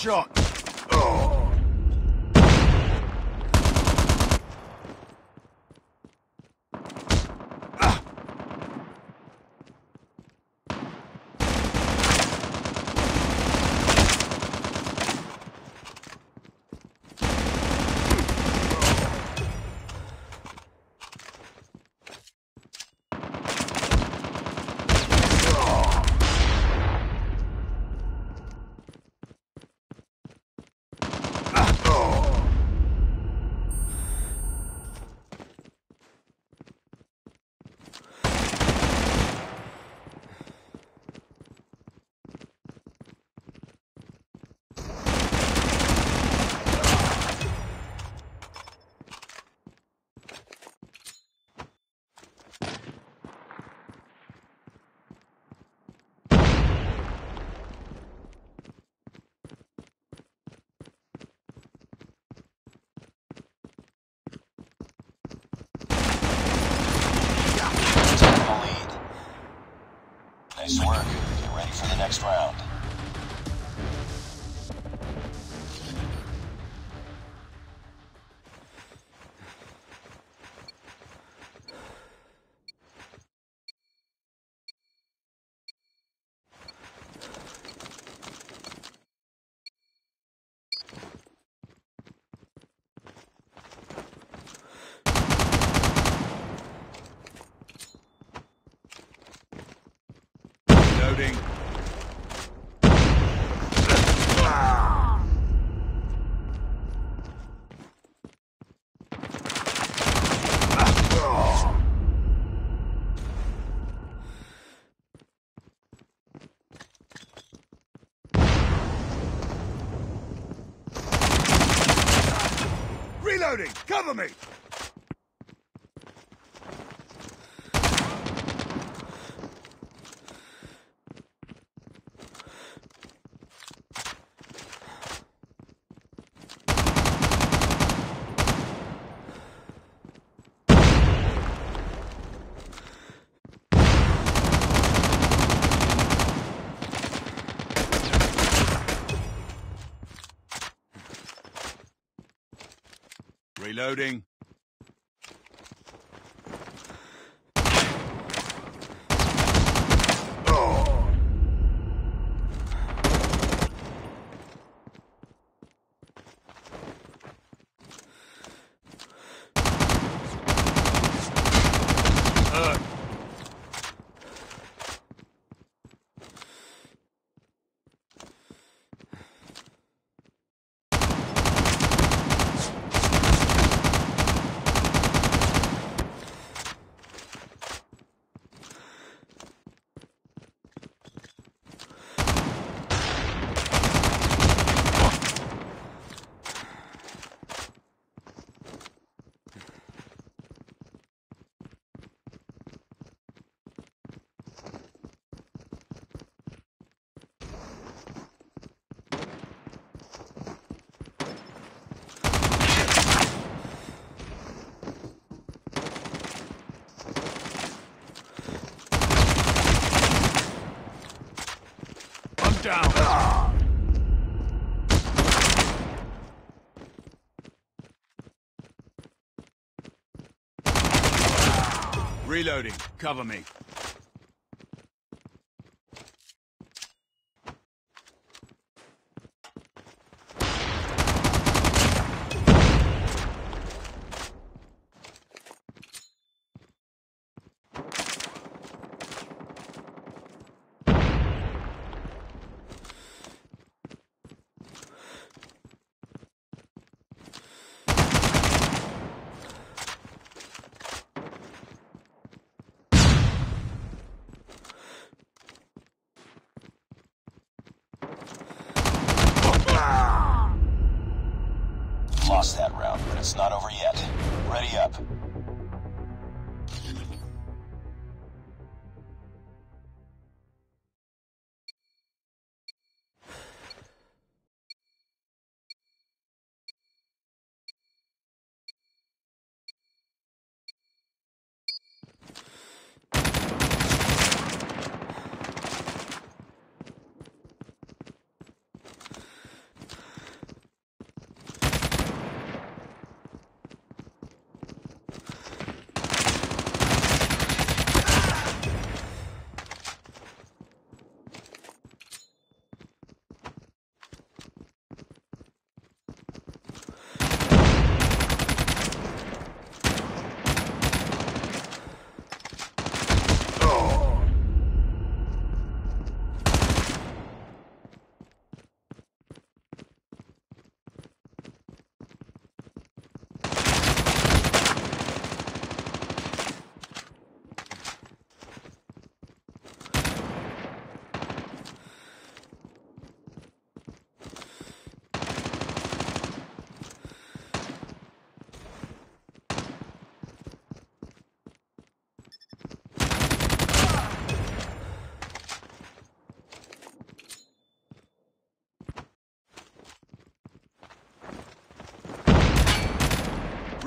shot. Nice work. Get ready for the next round. Cover me! Reloading. Down. Reloading. Cover me. It's not over yet. Ready up.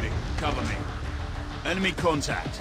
Reloading. Cover me. Enemy contact.